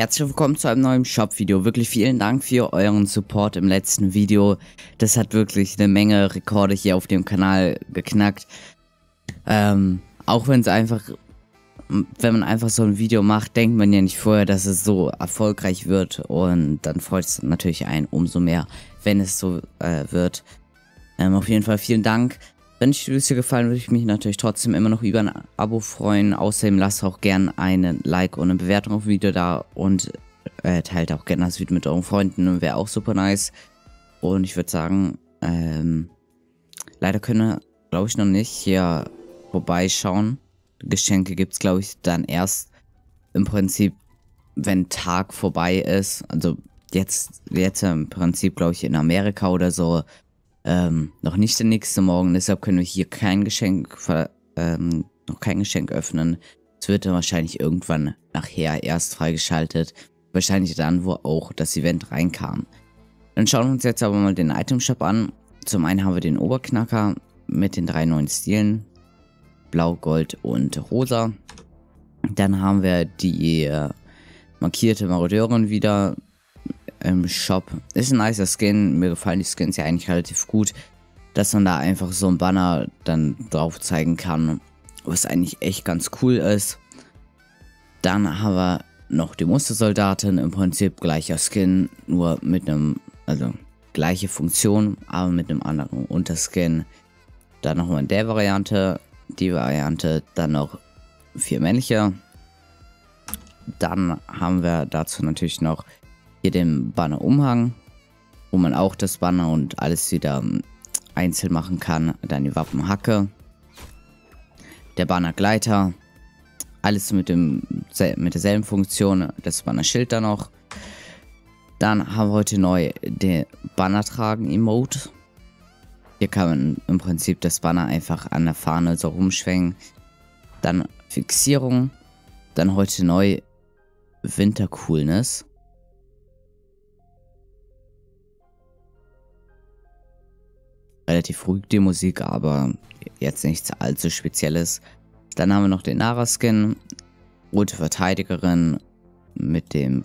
Herzlich willkommen zu einem neuen Shop-Video. Wirklich vielen Dank für euren Support im letzten Video. Das hat wirklich eine Menge Rekorde hier auf dem Kanal geknackt. Ähm, auch wenn es einfach, wenn man einfach so ein Video macht, denkt man ja nicht vorher, dass es so erfolgreich wird. Und dann freut es natürlich einen umso mehr, wenn es so äh, wird. Ähm, auf jeden Fall vielen Dank. Wenn euch die Video gefallen, würde ich mich natürlich trotzdem immer noch über ein Abo freuen. Außerdem lasst auch gerne einen Like und eine Bewertung auf dem Video da und äh, teilt auch gerne das Video mit euren Freunden. Wäre auch super nice. Und ich würde sagen, ähm, leider können glaube ich, noch nicht hier vorbeischauen. Geschenke gibt es, glaube ich, dann erst im Prinzip, wenn Tag vorbei ist. Also jetzt, jetzt im Prinzip, glaube ich, in Amerika oder so ähm, noch nicht der nächste Morgen, deshalb können wir hier kein Geschenk, ähm, noch kein Geschenk öffnen. Es wird dann wahrscheinlich irgendwann nachher erst freigeschaltet. Wahrscheinlich dann, wo auch das Event reinkam. Dann schauen wir uns jetzt aber mal den Item Shop an. Zum einen haben wir den Oberknacker mit den drei neuen Stilen. Blau, Gold und Rosa. Dann haben wir die äh, markierte Marodeurin wieder im Shop. Ist ein nicer Skin. Mir gefallen die Skins ja eigentlich relativ gut. Dass man da einfach so ein Banner dann drauf zeigen kann. Was eigentlich echt ganz cool ist. Dann haben wir noch die Mustersoldatin. Im Prinzip gleicher Skin. Nur mit einem, also gleiche Funktion, aber mit einem anderen Unterskin. Dann nochmal in der Variante. Die Variante dann noch vier männliche. Dann haben wir dazu natürlich noch hier den Banner-Umhang, wo man auch das Banner und alles wieder ähm, einzeln machen kann. Dann die Wappenhacke, der Banner-Gleiter, alles mit, dem, mit derselben Funktion, das Banner-Schild da noch. Dann haben wir heute neu den Banner-Tragen-Emote. Hier kann man im Prinzip das Banner einfach an der Fahne so rumschwenken. Dann Fixierung. Dann heute neu Winter-Coolness. Relativ ruhig die Musik, aber jetzt nichts allzu Spezielles. Dann haben wir noch den Nara-Skin, rote Verteidigerin mit dem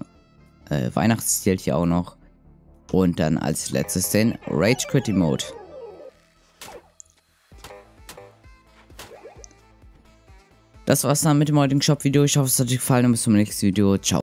äh, Weihnachtsstil hier auch noch. Und dann als letztes den Rage Quit Mode. Das war's dann mit dem heutigen Shop-Video. Ich hoffe, es hat euch gefallen und bis zum nächsten Video. Ciao.